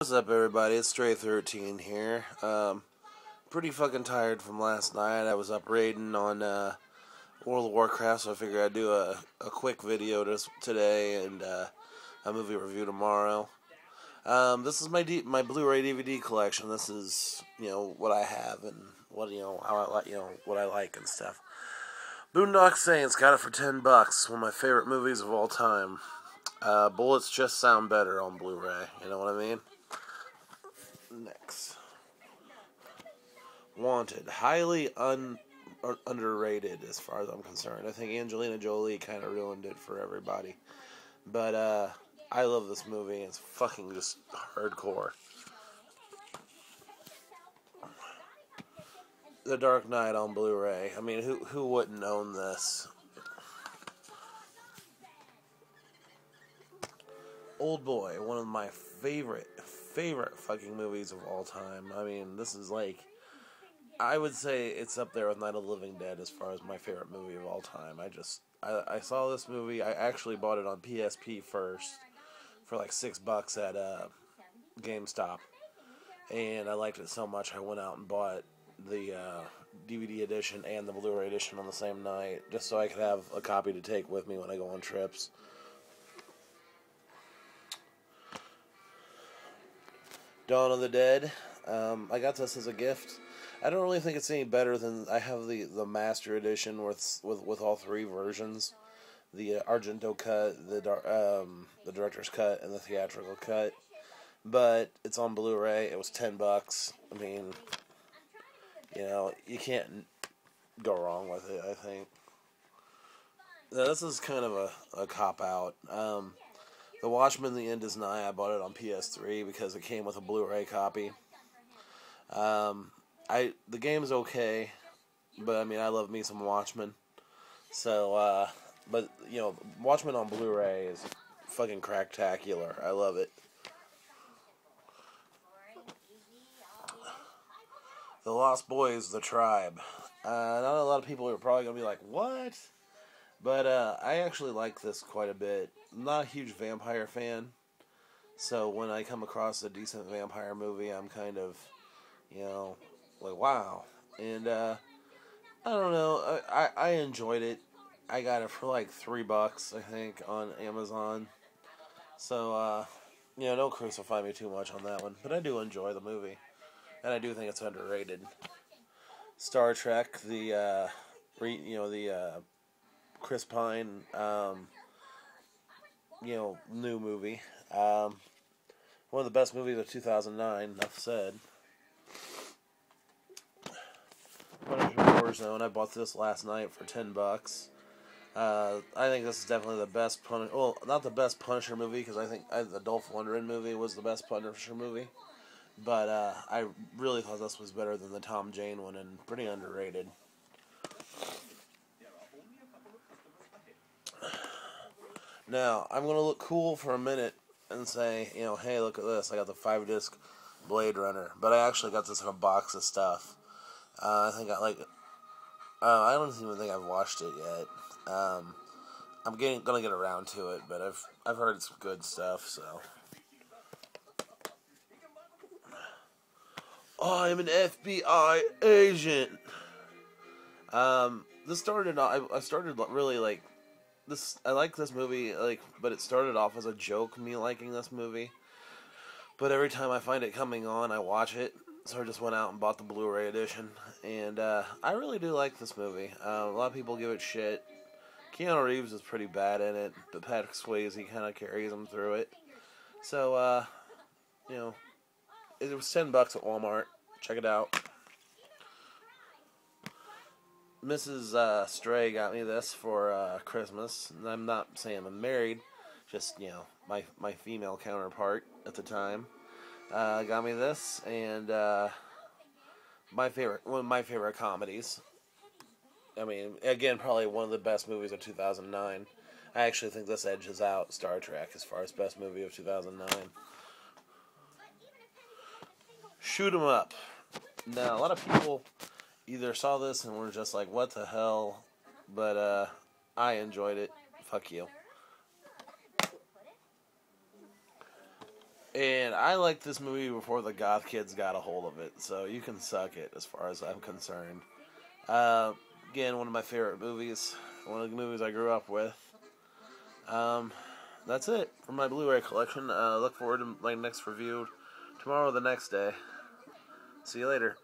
What's up, everybody? It's Stray Thirteen here. Um, pretty fucking tired from last night. I was up raiding on uh, World of Warcraft, so I figured I'd do a, a quick video this, today and uh, a movie review tomorrow. Um, this is my D- my Blu-ray DVD collection. This is you know what I have and what you know how I like you know what I like and stuff. Boondock Saints got it for ten bucks. One of my favorite movies of all time. Uh, bullets just sound better on Blu-ray. You know what I mean? Next, Wanted, highly un underrated as far as I'm concerned. I think Angelina Jolie kind of ruined it for everybody, but uh, I love this movie. It's fucking just hardcore. The Dark Knight on Blu-ray. I mean, who who wouldn't own this? Old Boy, one of my favorite favorite fucking movies of all time. I mean, this is like I would say it's up there with Night of the Living Dead as far as my favorite movie of all time. I just I, I saw this movie. I actually bought it on PSP first for like six bucks at uh, GameStop, and I liked it so much I went out and bought the uh, DVD edition and the Blu-ray edition on the same night, just so I could have a copy to take with me when I go on trips. Dawn of the Dead. Um, I got this as a gift. I don't really think it's any better than I have the, the master edition with with with all three versions, the uh, Argento cut, the um, the director's cut, and the theatrical cut. But it's on Blu-ray. It was ten bucks. I mean, you know, you can't go wrong with it. I think. Now, this is kind of a, a cop out. Um, the Watchmen: The End Is Nigh. I bought it on PS3 because it came with a Blu-ray copy. Um, I the game's okay, but I mean I love me some Watchmen. So, uh, but you know, Watchmen on Blu-ray is fucking cracktacular. I love it. The Lost Boys, The Tribe. Uh, not a lot of people are probably gonna be like, "What?" But uh, I actually like this quite a bit. I'm not a huge vampire fan, so when I come across a decent vampire movie, I'm kind of, you know, like wow. And uh, I don't know, I, I enjoyed it. I got it for like three bucks, I think, on Amazon. So uh, you know, don't crucify me too much on that one. But I do enjoy the movie, and I do think it's underrated. Star Trek, the uh, re, you know the uh, Chris Pine, um, you know, new movie. Um, one of the best movies of 2009, enough said. Punisher Warzone, I bought this last night for 10 bucks. Uh, I think this is definitely the best Punisher. Well, not the best Punisher movie because I think I, the Dolph Lundgren movie was the best Punisher movie, but uh, I really thought this was better than the Tom Jane one and pretty underrated. Now, I'm going to look cool for a minute and say, you know, hey, look at this. I got the five disc Blade Runner. But I actually got this in a box of stuff. Uh, I think I like. Uh, I don't even think I've watched it yet. Um, I'm getting gonna get around to it, but I've I've heard it's good stuff. So. Oh, I'm an FBI agent. Um, this started. I I started really like this I like this movie like but it started off as a joke me liking this movie. But every time I find it coming on, I watch it. So I just went out and bought the Blu-ray edition, and uh, I really do like this movie. Uh, a lot of people give it shit. Keanu Reeves is pretty bad in it, but Patrick Swayze he kind of carries him through it. So, uh, you know, it was ten bucks at Walmart. Check it out. Mrs. Uh, Stray got me this for uh, Christmas, and I'm not saying I'm married, just you know my my female counterpart at the time uh, got me this, and uh, my favorite one of my favorite comedies. I mean, again, probably one of the best movies of 2009. I actually think this edges out Star Trek as far as best movie of 2009. Shoot 'em up. Now, a lot of people either saw this and were just like, "What the hell?" But uh, I enjoyed it. Fuck you. And I liked this movie before the goth kids got a hold of it, so you can suck it as far as I'm concerned. Uh, again, one of my favorite movies, one of the movies I grew up with. Um, that's it for my Blu-ray collection. Uh, look forward to my next review tomorrow, or the next day. See you later.